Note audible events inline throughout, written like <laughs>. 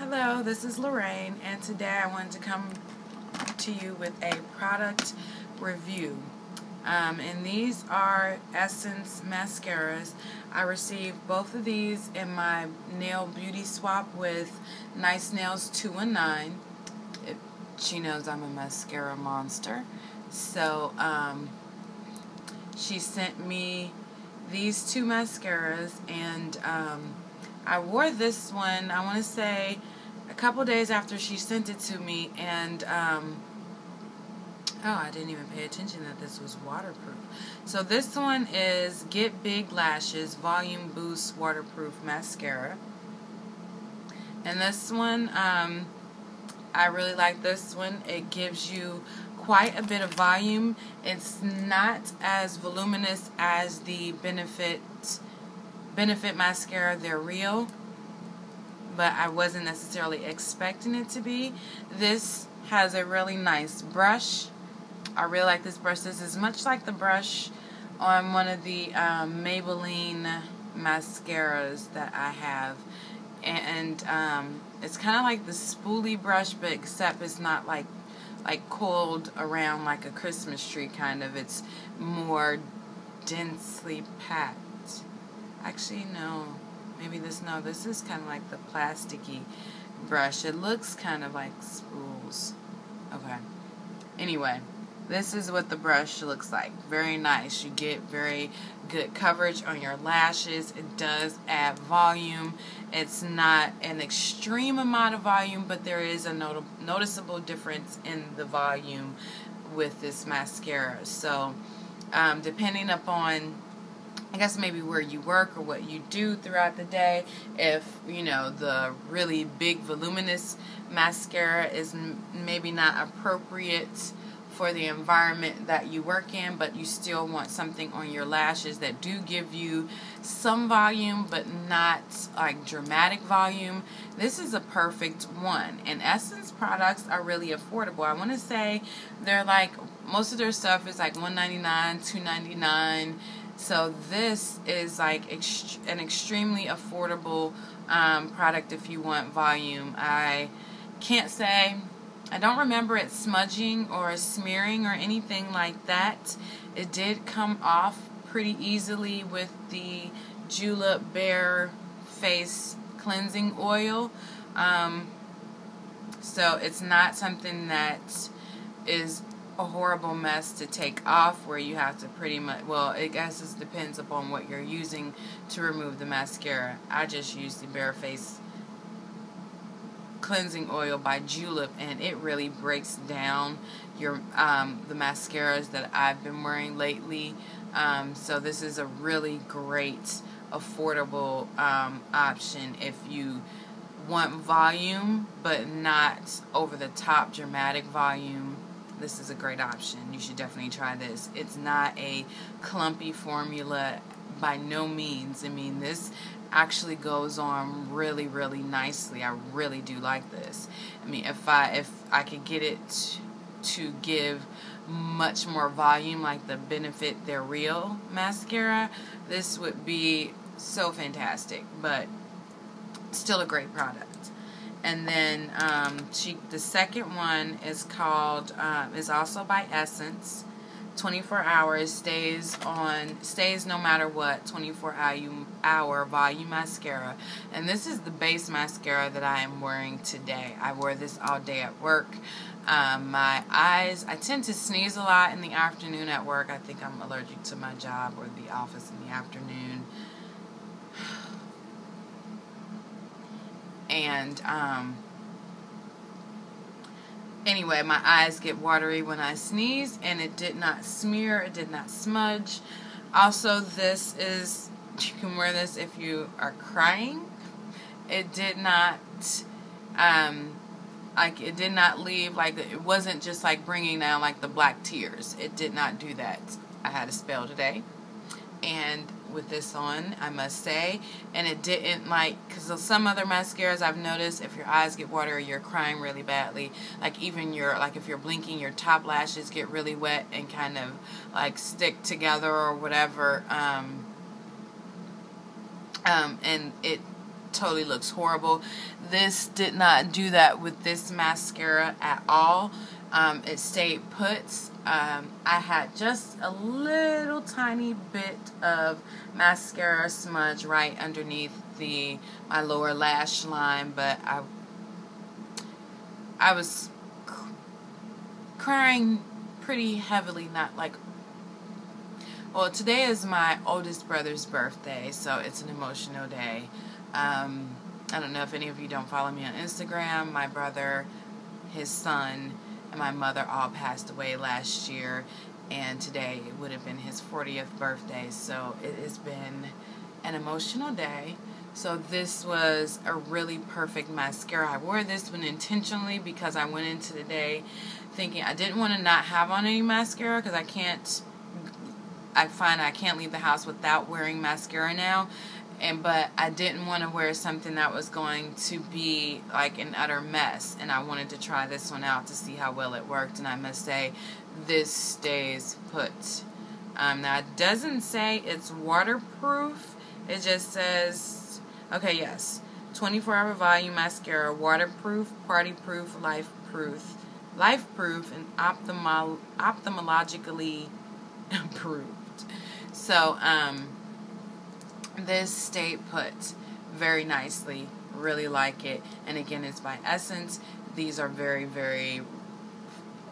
Hello, this is Lo'Rain, and today I wanted to come to you with a product review. Um, and these are Essence mascaras. I received both of these in my nail beauty swap with Nice Nails 219. It, she knows I'm a mascara monster. So, um, she sent me these two mascaras, and um, I wore this one, I want to say, a couple days after she sent it to me, and, um, oh, I didn't even pay attention that this was waterproof. So this one is Get Big Lashes Volume Boost Waterproof Mascara. And this one, um, I really like this one. It gives you quite a bit of volume. It's not as voluminous as the Benefit Benefit mascara, they're real, but I wasn't necessarily expecting it to be. This has a really nice brush. I really like this brush. This is much like the brush on one of the um, Maybelline mascaras that I have. And um, it's kind of like the spoolie brush, but except it's not like like coiled around like a Christmas tree kind of. It's more densely packed. Actually, no. Maybe this, no, this is kind of like the plasticky brush. It looks kind of like spools. Okay. Anyway, this is what the brush looks like. Very nice. You get very good coverage on your lashes. It does add volume. It's not an extreme amount of volume, but there is a not noticeable difference in the volume with this mascara. So, um, depending upon I guess maybe where you work or what you do throughout the day. If you know the really big voluminous mascara is maybe not appropriate for the environment that you work in, but you still want something on your lashes that do give you some volume, but not like dramatic volume. This is a perfect one. And Essence products are really affordable. I want to say they're like most of their stuff is like $1.99, $2.99 so this is like ext an extremely affordable um, product if you want volume. I can't say, I don't remember it smudging or smearing or anything like that. It did come off pretty easily with the Julep Bare Face Cleansing Oil. Um, so it's not something that is a horrible mess to take off where you have to pretty much well I guess it depends upon what you're using to remove the mascara. I just use the bare face cleansing oil by Julep and it really breaks down your um, the mascaras that I've been wearing lately. Um, so this is a really great affordable um, option if you want volume but not over the top dramatic volume this is a great option. You should definitely try this. It's not a clumpy formula by no means. I mean, this actually goes on really, really nicely. I really do like this. I mean, if I if I could get it to give much more volume like the Benefit They're Real mascara, this would be so fantastic. But still a great product and then um, she the second one is called um, is also by Essence. 24 hours stays on stays no matter what 24 hour volume mascara. And this is the base mascara that I am wearing today. I wore this all day at work. Um, my eyes I tend to sneeze a lot in the afternoon at work. I think I'm allergic to my job or the office in the afternoon and um, anyway, my eyes get watery when I sneeze, and it did not smear, it did not smudge. Also, this is, you can wear this if you are crying. It did not, um, like, it did not leave, like, it wasn't just like bringing down, like, the black tears. It did not do that. I had a spell today. And with this on, I must say. And it didn't like, because some other mascaras I've noticed, if your eyes get watery, you're crying really badly. Like even your, like if you're blinking, your top lashes get really wet and kind of like stick together or whatever. Um, um, and it totally looks horrible. This did not do that with this mascara at all. Um, it stayed put. Um, I had just a little tiny bit of mascara smudge right underneath the my lower lash line, but I I was crying pretty heavily, not like well, today is my oldest brother's birthday, so it's an emotional day. Um, I don't know if any of you don't follow me on Instagram. My brother, his son, my mother all passed away last year, and today it would have been his 40th birthday, so it has been an emotional day. So this was a really perfect mascara. I wore this one intentionally because I went into the day thinking I didn't want to not have on any mascara because I can't I find I can't leave the house without wearing mascara now. And but I didn't want to wear something that was going to be like an utter mess, and I wanted to try this one out to see how well it worked. And I must say, this stays put. Um, now it doesn't say it's waterproof. It just says, okay, yes, 24 hour volume mascara, waterproof, party proof, life proof, life proof, and optimal, ophthalmologically <laughs> approved. So, um, this stayed put very nicely. Really like it. And again, it's by Essence. These are very, very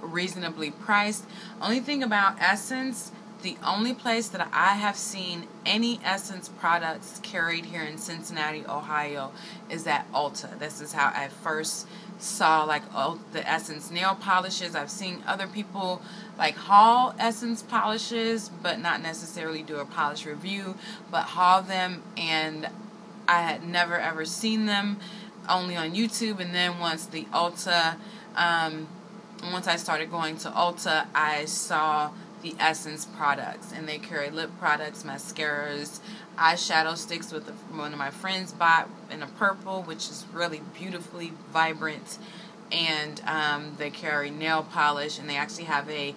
reasonably priced. Only thing about Essence, the only place that I have seen any Essence products carried here in Cincinnati, Ohio, is at Ulta. This is how I first saw like oh, the Essence nail polishes. I've seen other people like haul Essence polishes, but not necessarily do a polish review, but haul them, and I had never ever seen them only on YouTube. And then once the Ulta, um, once I started going to Ulta, I saw the Essence products, and they carry lip products, mascaras, eyeshadow sticks with one of my friends bought in a purple, which is really beautifully vibrant. And um, they carry nail polish, and they actually have a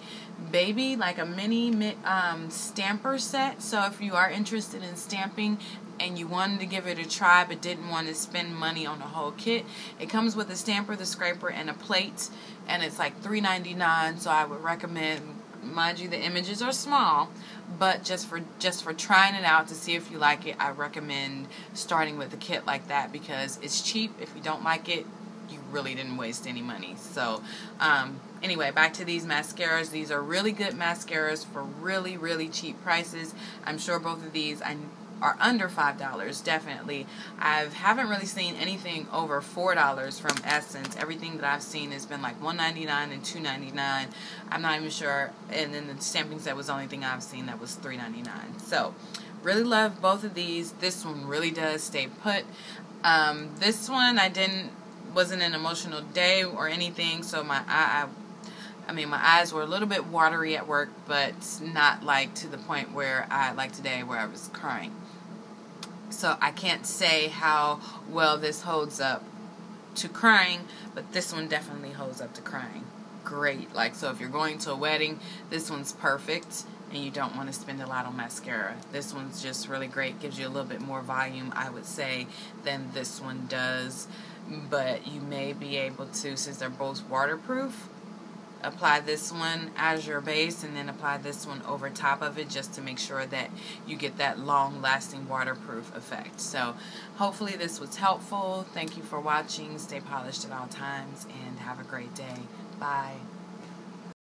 baby, like a mini um, stamper set. So if you are interested in stamping and you wanted to give it a try but didn't want to spend money on a whole kit, it comes with a stamper, the scraper, and a plate, and it's like $3.99. So I would recommend mind you the images are small but just for just for trying it out to see if you like it I recommend starting with a kit like that because it's cheap if you don't like it really didn't waste any money. So um, anyway back to these mascaras. These are really good mascaras for really really cheap prices. I'm sure both of these I are under five dollars definitely. I haven't really seen anything over four dollars from essence. Everything that i've seen has been like 199 and 299 i'm not even sure. And then the stamping set was the only thing i've seen that was 399 so really love both of these. This one really does stay put. Um, this one i didn't wasn't an emotional day or anything so my I, I I mean, my eyes were a little bit watery at work, but not like to the point where I, like today, where I was crying. So I can't say how well this holds up to crying, but this one definitely holds up to crying. Great. Like, so if you're going to a wedding, this one's perfect and you don't want to spend a lot on mascara. This one's just really great. Gives you a little bit more volume, I would say, than this one does. But you may be able to, since they're both waterproof, apply this one as your base and then apply this one over top of it just to make sure that you get that long lasting waterproof effect. So hopefully this was helpful. Thank you for watching. Stay polished at all times and have a great day. Bye